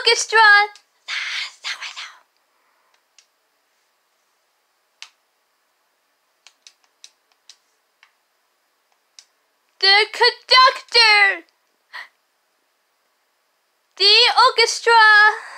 orchestra. The conductor. The orchestra.